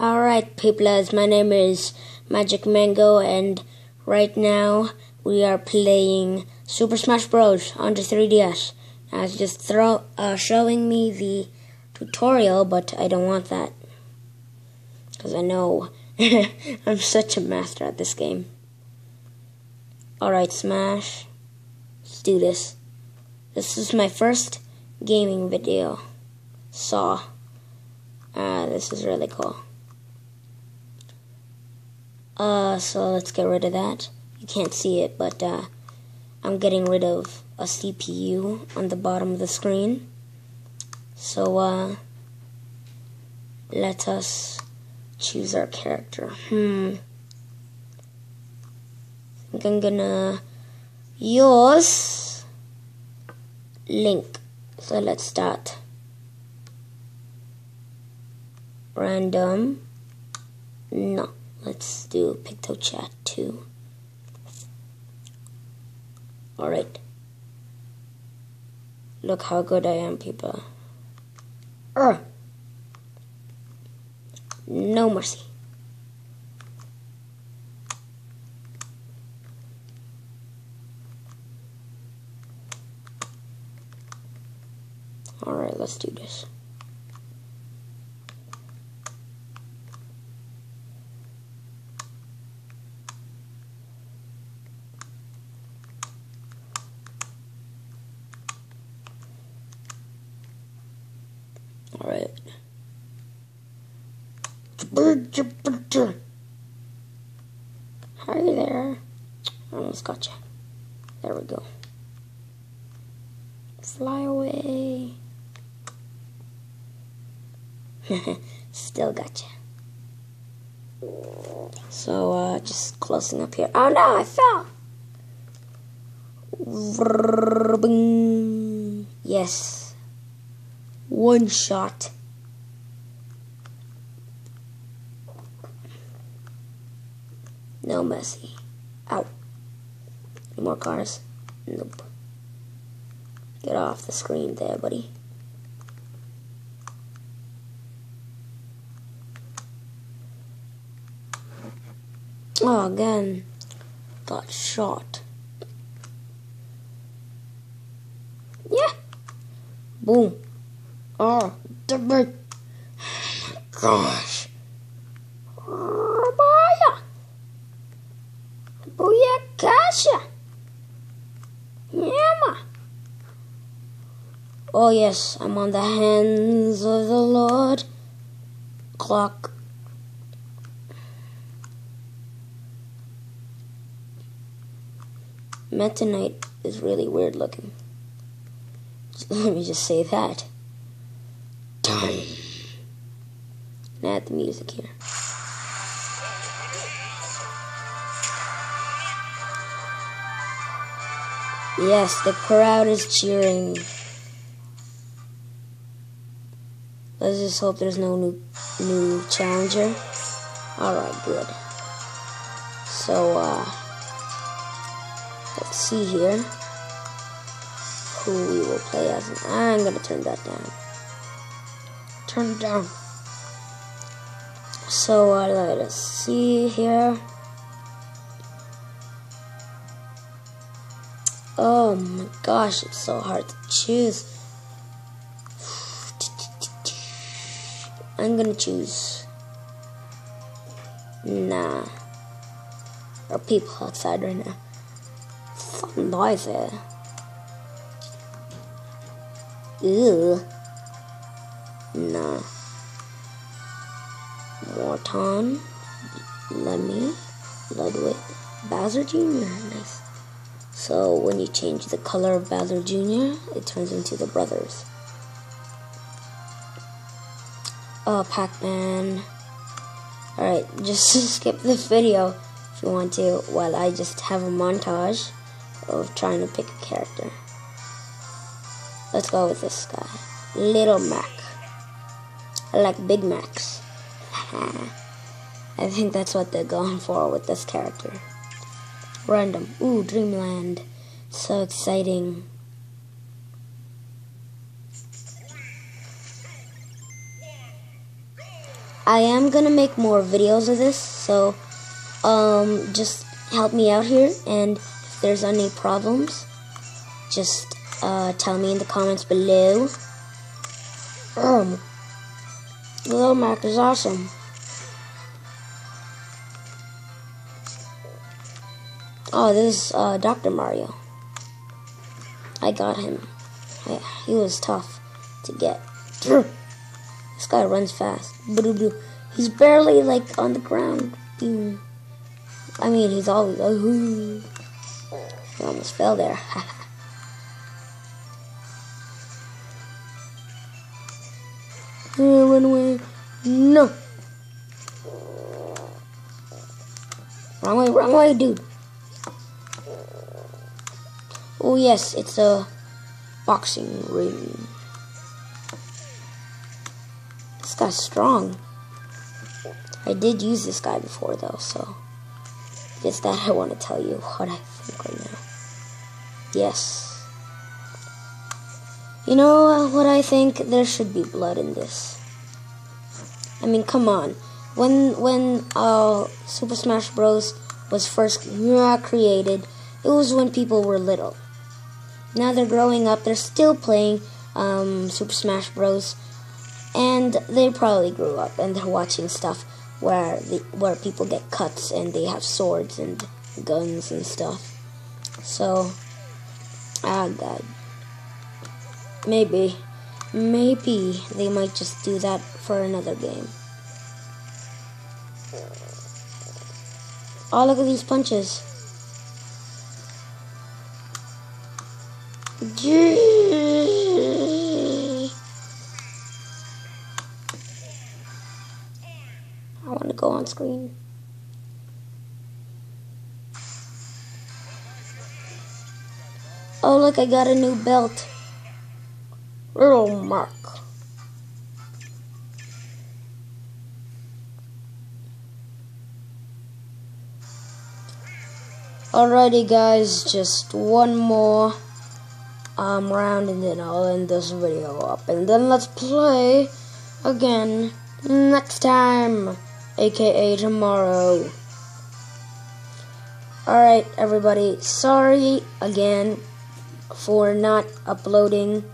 Alright, peoples, my name is Magic Mango, and right now we are playing Super Smash Bros. on the 3DS. Now it's just throw, uh, showing me the tutorial, but I don't want that. Because I know I'm such a master at this game. Alright, Smash. Let's do this. This is my first gaming video. Saw. Uh, this is really cool. Uh, so let's get rid of that. You can't see it, but uh, I'm getting rid of a CPU on the bottom of the screen. So uh, let us choose our character. Hmm. I think I'm gonna use Link. So let's start. Random. No. Let's do PictoChat 2. Alright. Look how good I am, people. Er. No mercy. Alright, let's do this. Alright. Hi there. I almost got you. There we go. Fly away. Still got you. So, uh, just closing up here. Oh no, I fell. Yes. One shot. No messy. Out. Any more cars? Nope. Get off the screen there, buddy. Oh, again. Got shot. Yeah. Boom. Oh, the bird. Oh my gosh. Kasha. Yama. Oh, yes, I'm on the hands of the Lord. Clock. Meta Knight is really weird looking. Let me just say that time. Add the music here. Yes, the crowd is cheering. Let's just hope there's no new new challenger. Alright, good. So, uh, let's see here who we will play as. I'm gonna turn that down turn it down. So uh, let us see here. Oh my gosh, it's so hard to choose. I'm gonna choose. Nah. There are people outside right now. Noise there. Ew. No. Morton, Lemmy, Ludwig, Bowser Jr. Nice. So when you change the color of Bowser Jr., it turns into the brothers. Oh, Pac-Man. Alright, just skip this video if you want to, while I just have a montage of trying to pick a character. Let's go with this guy. Little Mac. I like Big Macs. I think that's what they're going for with this character. Random. Ooh, Dreamland. So exciting. I am gonna make more videos of this, so um, just help me out here. And if there's any problems, just uh, tell me in the comments below. Um, Little Mac is awesome. Oh, this is uh, Dr. Mario. I got him. I, he was tough to get. This guy runs fast. He's barely like on the ground. I mean, he's always. Uh, he almost fell there. Away. No. Wrong way, wrong way, dude. Oh, yes, it's a boxing ring. This guy's strong. I did use this guy before, though, so it's that I want to tell you what I think right now. Yes. You know what I think? There should be blood in this. I mean, come on. When when uh, Super Smash Bros. was first created, it was when people were little. Now they're growing up. They're still playing um, Super Smash Bros. And they probably grew up and they're watching stuff where the, where people get cuts and they have swords and guns and stuff. So, ah, God. Maybe. Maybe they might just do that for another game. Oh, look at these punches. I want to go on screen. Oh, look, I got a new belt. Little Mark. Alrighty guys, just one more um, round and then I'll end this video up. And then let's play again next time, aka tomorrow. Alright everybody, sorry again for not uploading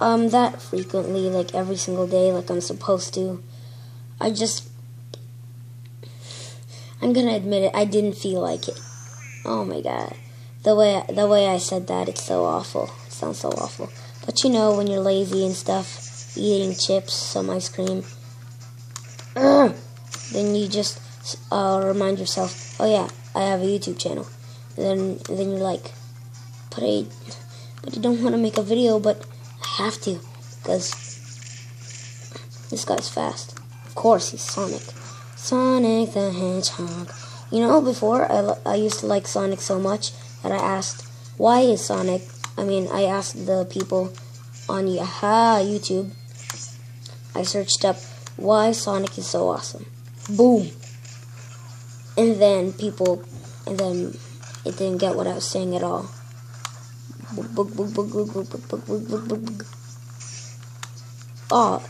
um, that frequently, like every single day, like I'm supposed to. I just, I'm gonna admit it, I didn't feel like it. Oh my god, the way the way I said that, it's so awful. It sounds so awful. But you know, when you're lazy and stuff, eating chips, some ice cream, then you just uh, remind yourself, oh yeah, I have a YouTube channel. And then, then you're like, but I, but I don't want to make a video, but I have to, because this guy's fast. Of course, he's Sonic. Sonic the Hedgehog. You know, before I, I used to like Sonic so much that I asked, why is Sonic? I mean, I asked the people on Yaha YouTube. I searched up why Sonic is so awesome. Boom. And then people, and then it didn't get what I was saying at all. Oh.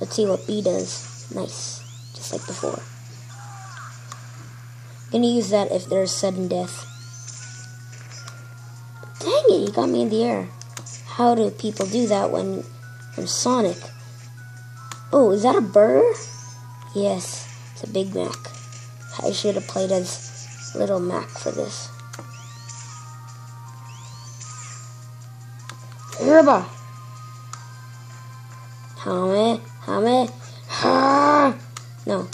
Let's see what B does. Nice. Just like before. Gonna use that if there's sudden death. Dang it, you got me in the air. How do people do that when I'm Sonic? Oh, is that a burger? Yes, it's a Big Mac. I should have played as Little Mac for this. Herba! Hame, Hame, ha! No.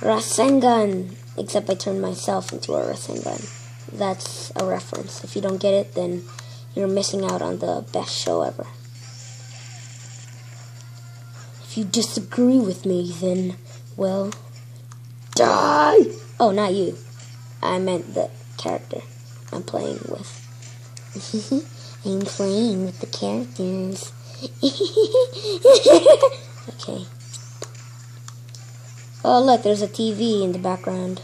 Rasengan! Except I turned myself into a Rasengan. That's a reference. If you don't get it, then you're missing out on the best show ever. If you disagree with me, then, well, die! Oh, not you. I meant the character I'm playing with. I'm playing with the characters. okay. Oh, look, there's a TV in the background.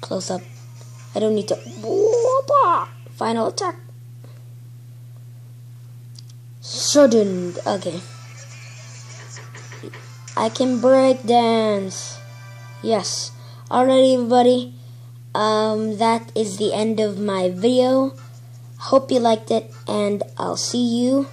Close up. I don't need to. Final attack. Sudden. Okay. I can break dance. Yes. Alright, everybody. Um, that is the end of my video. Hope you liked it, and I'll see you